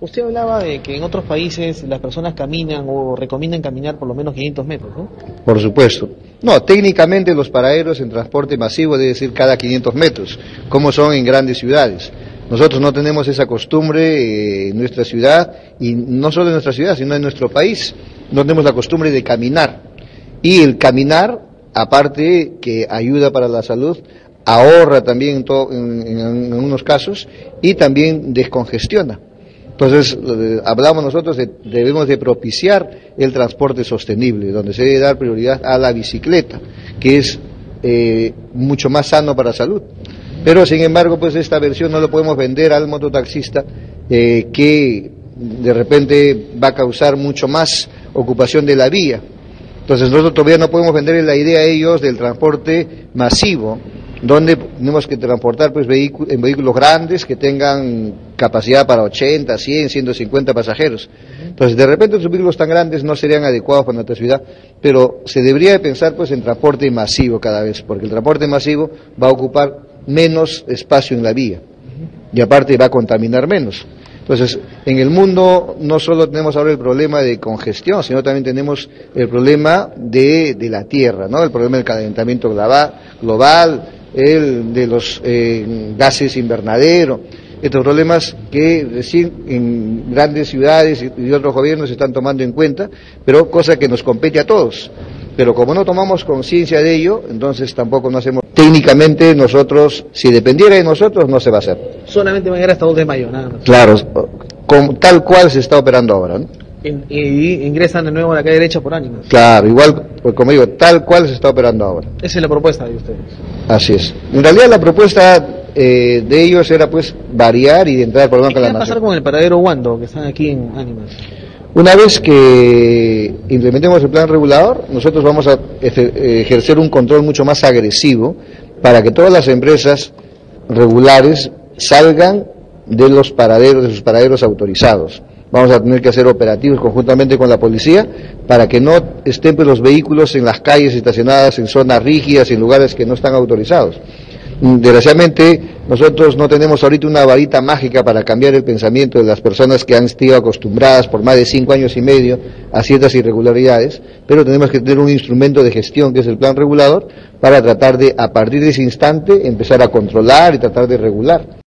Usted hablaba de que en otros países las personas caminan o recomiendan caminar por lo menos 500 metros, ¿no? Por supuesto. No, técnicamente los paraderos en transporte masivo debe ser cada 500 metros, como son en grandes ciudades. Nosotros no tenemos esa costumbre eh, en nuestra ciudad, y no solo en nuestra ciudad, sino en nuestro país. No tenemos la costumbre de caminar. Y el caminar, aparte que ayuda para la salud, ahorra también en, en, en, algunos casos y también descongestiona. Entonces, hablamos nosotros de debemos de propiciar el transporte sostenible, donde se debe dar prioridad a la bicicleta, que es eh, mucho más sano para la salud. Pero, sin embargo, pues esta versión no lo podemos vender al mototaxista eh, que de repente va a causar mucho más ocupación de la vía. Entonces, nosotros todavía no podemos vender la idea a ellos del transporte masivo, donde tenemos que transportar pues en vehículos grandes que tengan capacidad para 80, 100, 150 pasajeros. Entonces, de repente los vehículos tan grandes no serían adecuados para nuestra ciudad, pero se debería pensar pues en transporte masivo cada vez, porque el transporte masivo va a ocupar menos espacio en la vía y aparte va a contaminar menos. Entonces, en el mundo no solo tenemos ahora el problema de congestión, sino también tenemos el problema de, de la tierra, ¿no? El problema del calentamiento global el de los eh, gases invernadero, estos problemas que recién en grandes ciudades y otros gobiernos se están tomando en cuenta, pero cosa que nos compete a todos. Pero como no tomamos conciencia de ello, entonces tampoco nos hacemos. Técnicamente nosotros, si dependiera de nosotros, no se va a hacer. Solamente va a llegar hasta 2 de mayo, nada más. Claro, con, tal cual se está operando ahora. ¿no? Y ingresan de nuevo a la calle derecha por ánimas. Claro, igual, pues como digo, tal cual se está operando ahora. Esa es la propuesta de ustedes. Así es. En realidad la propuesta eh, de ellos era pues variar y entrar por Banco de la ¿Qué va a pasar con el paradero Wando, que están aquí en Ánimas? Una vez que implementemos el plan regulador, nosotros vamos a ejercer un control mucho más agresivo para que todas las empresas regulares salgan de los paraderos, de sus paraderos autorizados vamos a tener que hacer operativos conjuntamente con la policía para que no estén pues, los vehículos en las calles estacionadas en zonas rígidas, en lugares que no están autorizados. Desgraciadamente, nosotros no tenemos ahorita una varita mágica para cambiar el pensamiento de las personas que han sido acostumbradas por más de cinco años y medio a ciertas irregularidades, pero tenemos que tener un instrumento de gestión que es el plan regulador para tratar de, a partir de ese instante, empezar a controlar y tratar de regular.